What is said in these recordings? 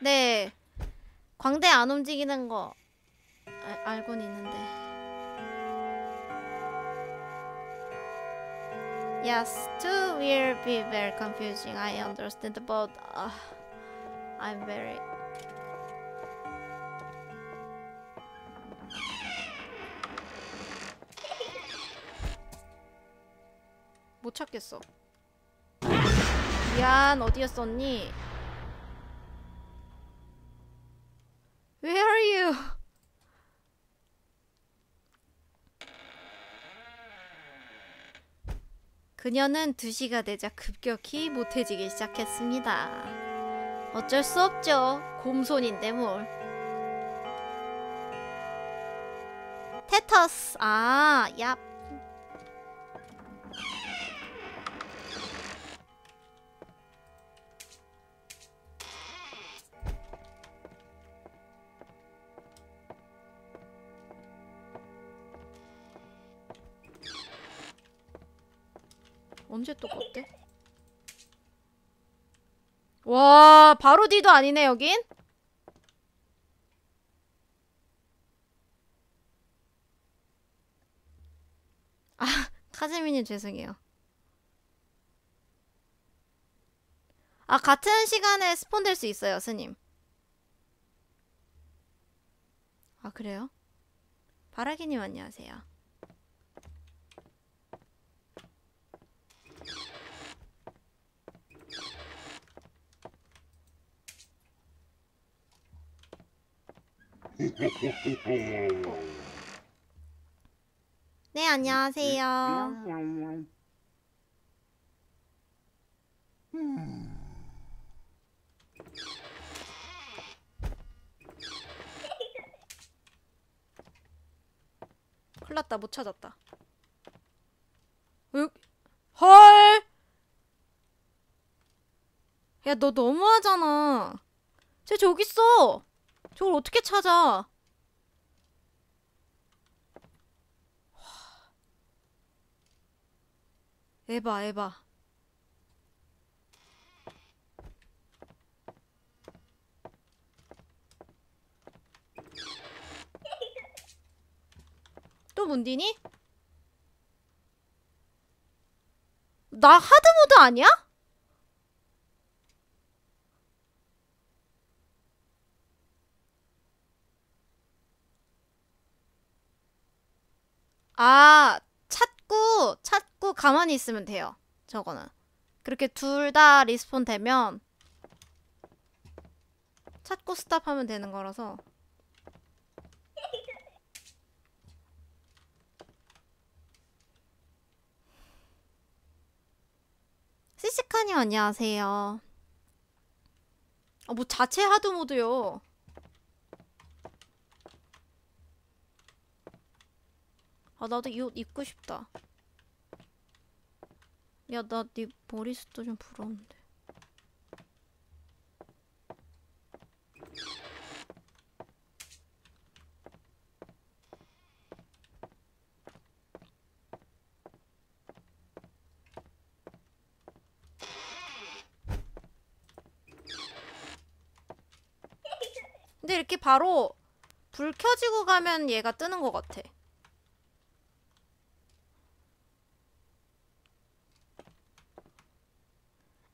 네. 광대 안 움직이는 거 알, 알고는 있는데. Yes, two will be very confusing. I understand, but uh, I'm very. 못 찾겠어. 미안, 어디였었니? You? 그녀는 2시가 되자 급격히 못해지기 시작했습니다. 어쩔 수 없죠. 곰손인데 뭘. 테터스. 아, 얍. 언제 또 껐대? 와, 바로 뒤도 아니네, 여긴? 아, 카즈미님 죄송해요. 아, 같은 시간에 스폰될 수 있어요, 스님. 아, 그래요? 바라기님 안녕하세요. 네, 안녕하세요. 큰일 났다, 못 찾았다. 으, 헐! 야, 너 너무하잖아. 쟤 저기 있어! 저걸 어떻게 찾아? 에바, 에바. 또 문디니? 나 하드모드 아니야? 아, 찾고, 찾고 가만히 있으면 돼요. 저거는. 그렇게 둘 다 respawn 되면 찾고 stop하면 되는 거라서. 시시카님 안녕하세요. 아, 뭐 자체 hard mode요. 아 나도 이 옷 입고 싶다. 야 나 네 머리 숱도 좀 부러운데. 근데 이렇게 바로 불 켜지고 가면 얘가 뜨는 것 같아.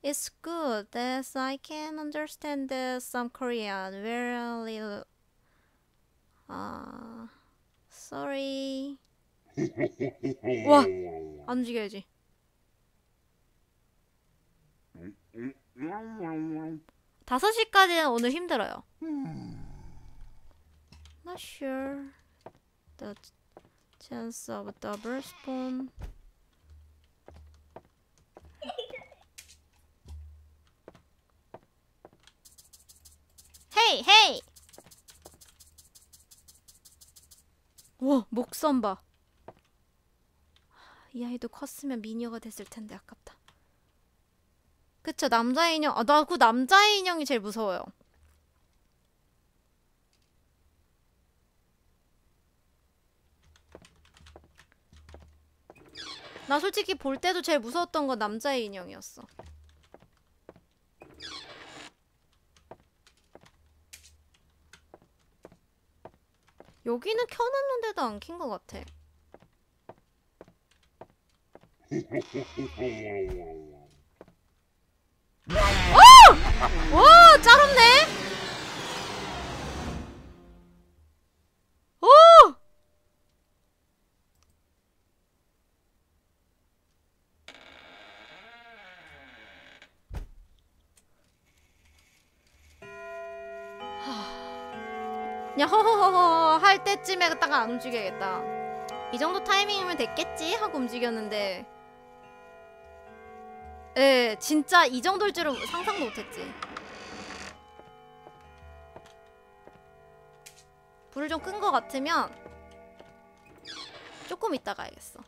It's good as I can understand uh, some Korean very little. 아, sorry. 와, 안 움직여야지. 다섯 시까지는 오늘 힘들어요. Not sure. The chance of double spawn. 헤이 헤이. 와 목선 봐 이 아이도 컸으면 미녀가 됐을 텐데 아깝다. 그쵸 남자 인형 아 나 그 남자 인형이 제일 무서워요. 나 솔직히 볼 때도 제일 무서웠던 건 남자의 인형이었어 여기는 켜놨는데도 안 킨 것 같아. 어! 와, 짜롭네? 오! 그냥 허허허허 할 때쯤에 딱 안 움직여야겠다. 이 정도 타이밍이면 됐겠지 하고 움직였는데 예, 진짜 이 정도일 줄은 상상도 못했지. 불을 좀끈거 같으면 조금 이따 가야겠어.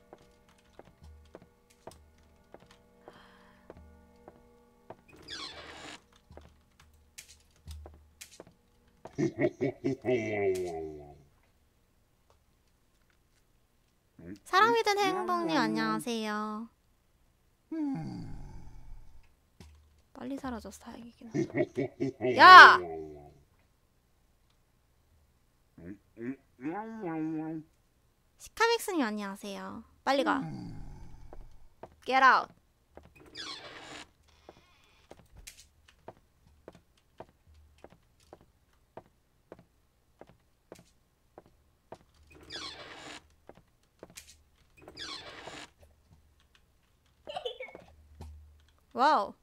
사랑이 든 행복님 안녕하세요. 빨리 사라져서 다행이긴. 야! 시카믹스님 안녕하세요. 빨리 가. Get out. 와우.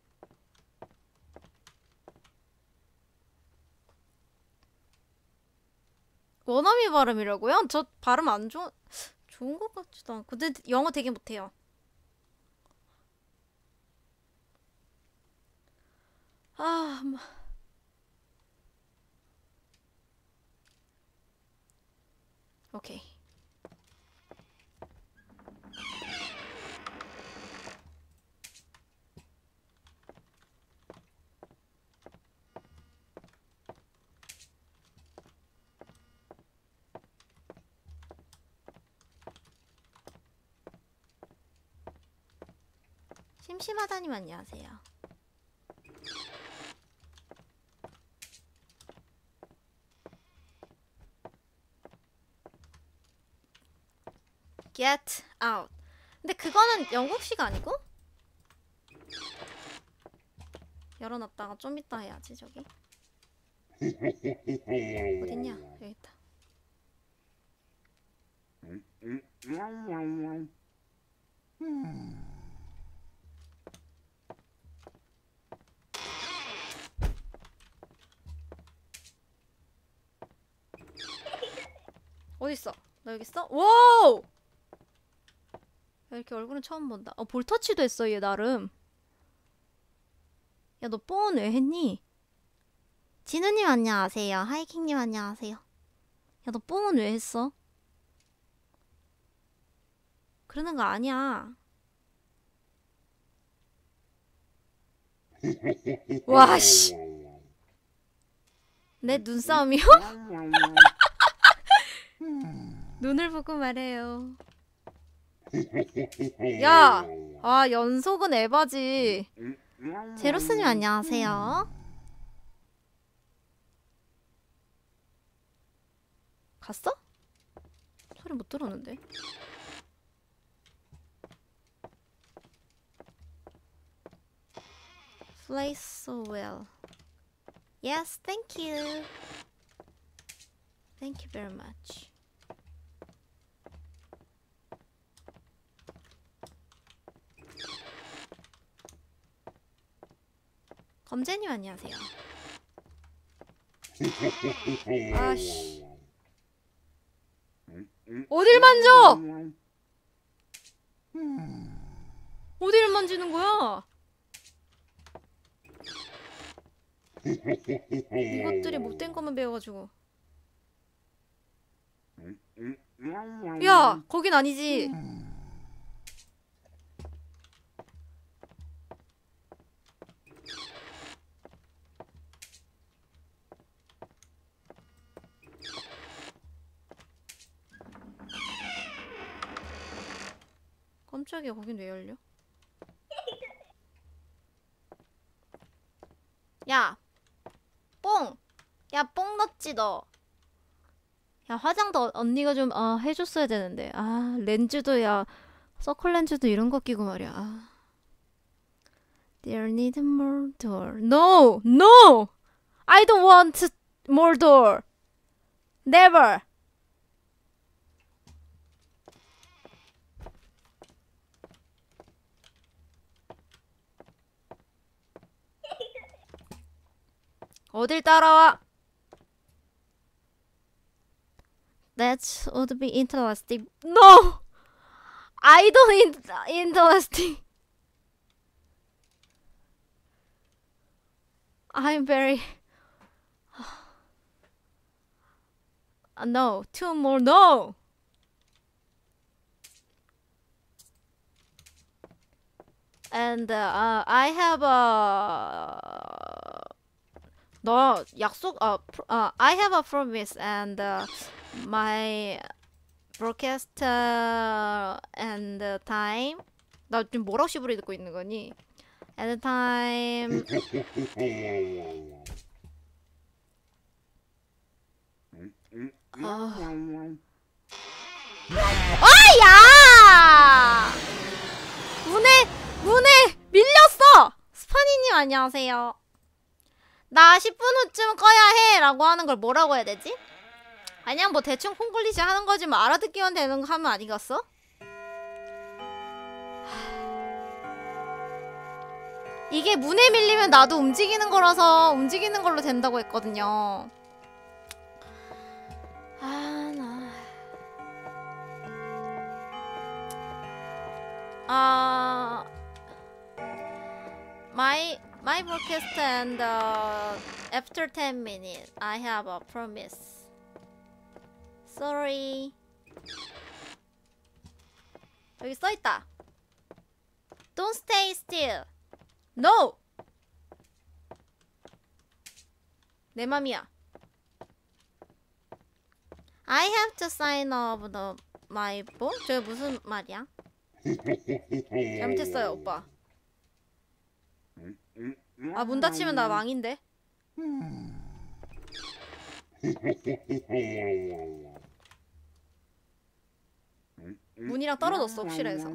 원어미 발음이라고요? 저 발음 안 좋, 좋은 것 같지도 않고. 근데 영어 되게 못해요. 아, 뭐. 오케이. 심심하다님 안녕하세요. Get out. 근데 그거는 영국식 아니고? 열어놨다가 좀 이따 해야지 저기. 어딨냐? 여기 있다. 어딨어? 너 여기 있어? Wow! 야, 이렇게 얼굴은 처음 본다. 어, 볼터치도 했어, 얘 나름. 야, 너 뽕은 왜 했니? 진우님 안녕하세요. 하이킹님 안녕하세요. 야, 너 뽕은 왜 했어? 그러는 거 아니야. 와, 씨. 내 눈싸움이요? 눈을 보고 말해요. 야! 아, 연속은 에바지. 제로스님 안녕하세요. 갔어? 소리 못 들었는데. Play so well. Yes, thank you. Thank you very much. 검재님 안녕하세요. 아씨. 어딜 만져? 어딜 만지는 거야? 이것들이 못된 것만 배워가지고. 야, 거긴 아니지. 깜짝이야, 거긴 왜 열려? 야, 뽕! 야, 뽕 넣지, 너. 야 화장도 어- 언니가 좀 아, 해줬어야 되는데 아 렌즈도 야 서클 렌즈도 이런 거 끼고 말이야 아. There need more door No! No! I don't want more door Never 어딜 따라와 That would be interesting. No, I don't in- interesting. I'm very. Uh, no, two more. No. And uh, I have a. 너 약속 어, pr- 어 I have a promise and uh, my broadcaster and time 나 지금 뭐라고 시부리 듣고 있는 거니? At the time 아야 문에 문에 밀렸어 스파니님 안녕하세요 나 10분 후쯤 꺼야 해 라고 하는 걸 뭐라고 해야 되지? 그냥 뭐 대충 콩글리시 하는 거지 뭐 알아듣기만 되는 거 하면 아니겠어? 이게 문에 밀리면 나도 움직이는 거라서 움직이는 걸로 된다고 했거든요. 아, 나. 아. My my broadcast and uh, after 10 minutes I have a promise. Sorry. 여기 써 있다. Don't stay still. No. 내 맘이야. I have to sign off the my phone. 저게 무슨 말이야? 잘못했어요, 오빠. 아, 문 닫히면 나 망인데. 문이랑 떨어졌어, 혹시라해서.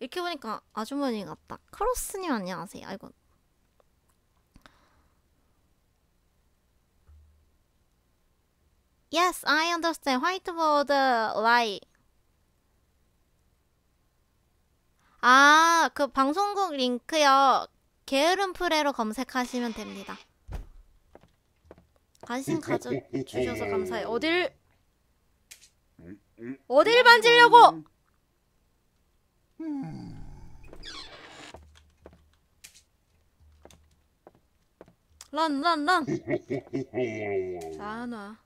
이렇게 보니까 아주머니 같다. 크로스님 안녕하세요. 아이고. Yes, I understand. 화이트보드 라이. 아, 그 방송국 링크요. 게으른 프레로 검색하시면 됩니다. 관심 가져주셔서 감사해요. 어딜 어딜 만지려고? 런, 런, 런. 자, 놔.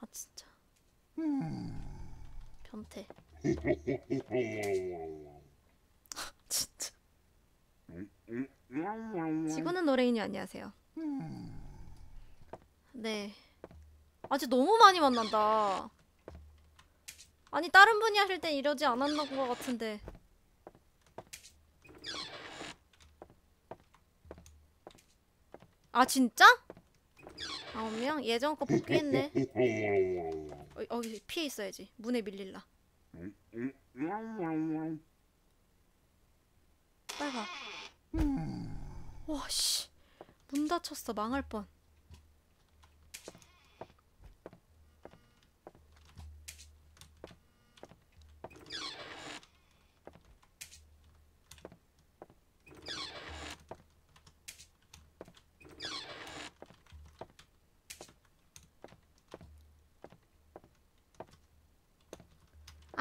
아, 진짜. 변태. 진짜. 지구는 노래인이 안녕하세요. 네. 아직 너무 많이 만난다. 아니 다른 분이 하실 땐 이러지 않았나 것 같은데. 아 진짜? 아홉 명? 예전 거 복귀했네. 어, 어 피해 있어야지. 문에 밀릴라. 빨리 가. 와 씨. 문 닫혔어. 망할 뻔.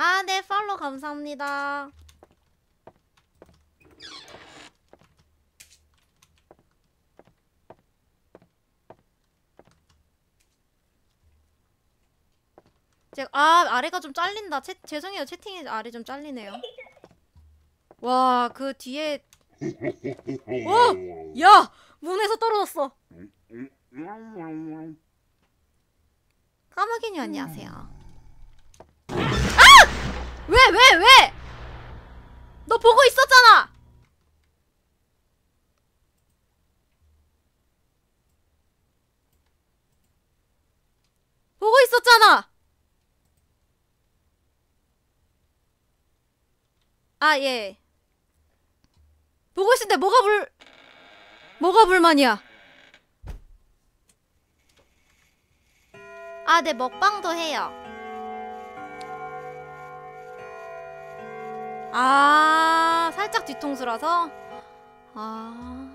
아, 네, 팔로 감사합니다. 아, 아래가 좀 잘린다. 채, 죄송해요. 채팅이 아래 좀 잘리네요. 와, 그 뒤에 와! 야! 문에서 떨어졌어. 까마귀님 안녕하세요. 아! 왜, 왜, 왜? 너 보고 있었잖아! 보고 있었잖아! 아, 예. 보고 있는데 뭐가 불, 뭐가 불만이야? 아, 네, 먹방도 해요. 아, 살짝 뒤통수라서? 아,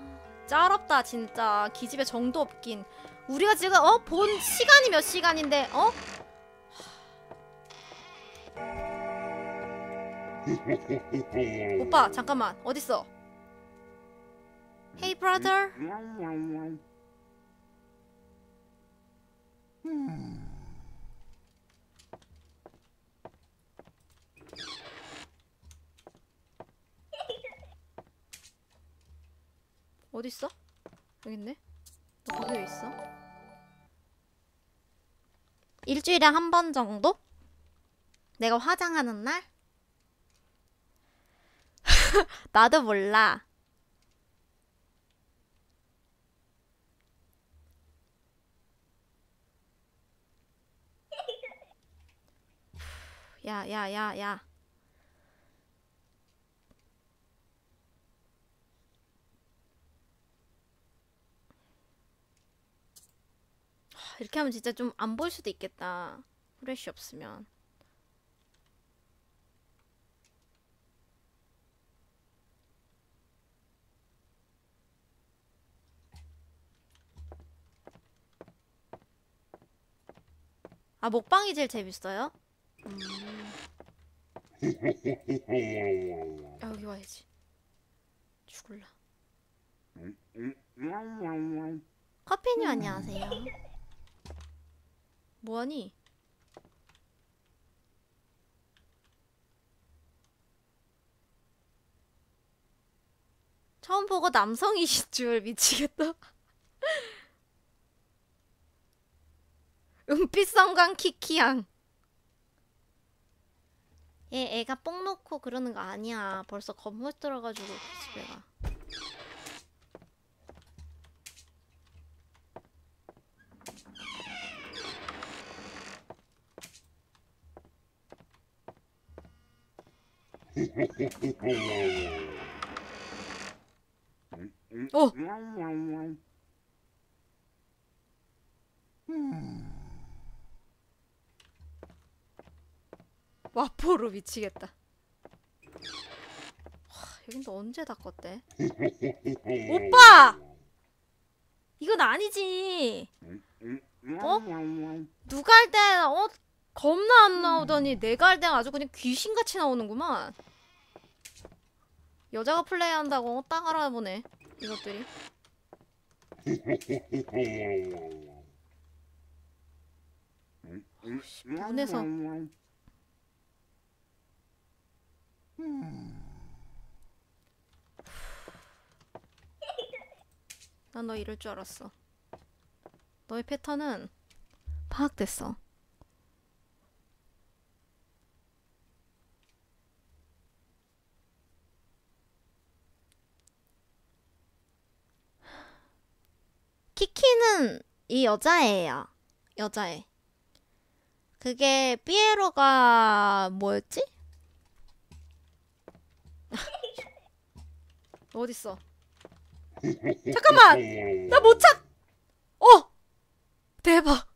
짤없다, 진짜. 기집애 정도 없긴. 우리가 지금, 어? 본 시간이 몇 시간인데, 어? 오빠, 잠깐만. 어딨어? Hey, brother. 어딨어? 여기 있네. 너 거기 왜 있어? 일주일에 한 번 정도? 내가 화장하는 날? 나도 몰라. 야, 야, 야, 야. 이렇게 하면 진짜 좀 안 볼 수도 있겠다. 후레쉬 없으면. 아, 먹방이 제일 재밌어요? 음. 야, 여기 와야지. 죽을라. 커피님 안녕하세요. 뭐하니? 처음 보고 남성이신 줄 미치겠다. 은빛 성광 키키양. 얘 애가 뽕 놓고 그러는 거 아니야. 벌써 겁못 들어가지고 집에 가. 어! 와포로 미치겠다. 하, 여긴 또 언제 닦았대? 오빠! 이건 아니지. 어? 누가 할 때, 어? 겁나 안 나오더니 내가 할 땐 아주 그냥 귀신같이 나오는구만. 여자가 플레이한다고 딱 알아보네. 이것들이. 문에서 난 너 이럴 줄 알았어. 너의 패턴은 파악됐어. 키키는 이 여자애예요. 여자애. 그게 삐에로가 뭐였지? 너 어딨어? 잠깐만! 나 못 찾! 어! 대박!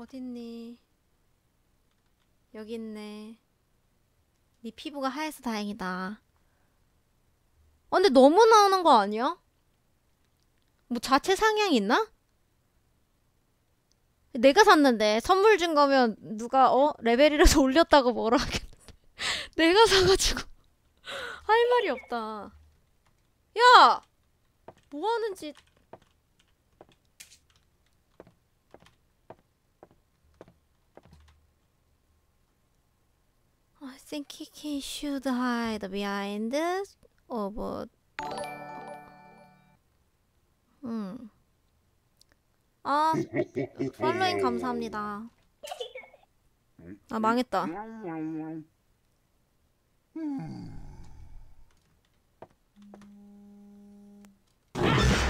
어딨니? 여기 있네. 네 피부가 하얘서 다행이다. 어, 근데 너무 나오는 거 아니야? 뭐 자체 상향 있나? 내가 샀는데 선물 준 거면 누가 어 레벨이라서 올렸다고 뭐라 하겠는데 내가 사가지고 할 말이 없다. 야! 뭐 하는지. I think he should hide behind of 음. 아, 팔로잉 감사합니다. 아, 망했다.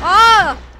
아!